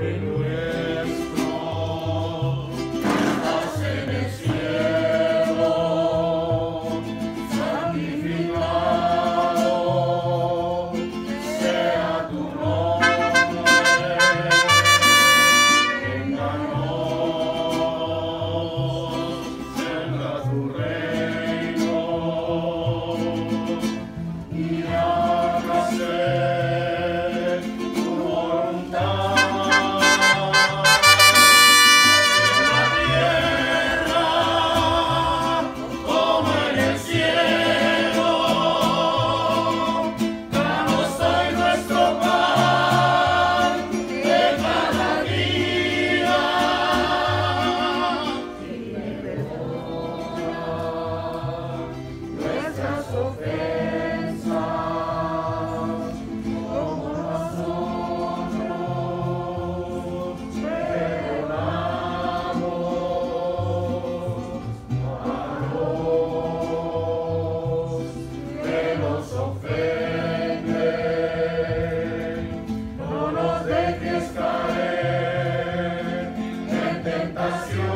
Alleluia. us your